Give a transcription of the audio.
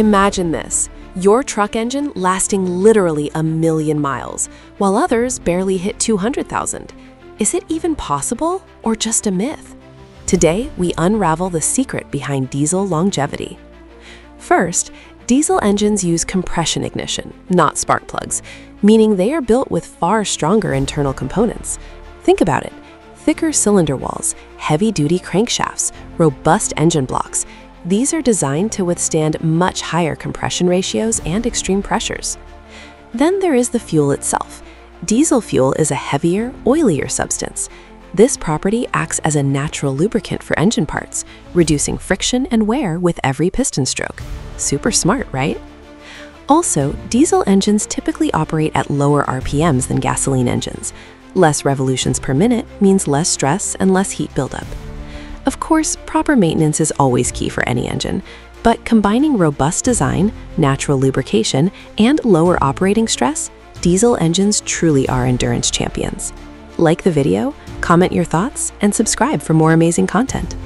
Imagine this your truck engine lasting literally a million miles, while others barely hit 200,000. Is it even possible or just a myth? Today, we unravel the secret behind diesel longevity. First, diesel engines use compression ignition, not spark plugs, meaning they are built with far stronger internal components. Think about it thicker cylinder walls, heavy duty crankshafts, robust engine blocks. These are designed to withstand much higher compression ratios and extreme pressures. Then there is the fuel itself. Diesel fuel is a heavier, oilier substance. This property acts as a natural lubricant for engine parts, reducing friction and wear with every piston stroke. Super smart, right? Also, diesel engines typically operate at lower RPMs than gasoline engines. Less revolutions per minute means less stress and less heat buildup. Of course, proper maintenance is always key for any engine, but combining robust design, natural lubrication, and lower operating stress, diesel engines truly are endurance champions. Like the video, comment your thoughts, and subscribe for more amazing content.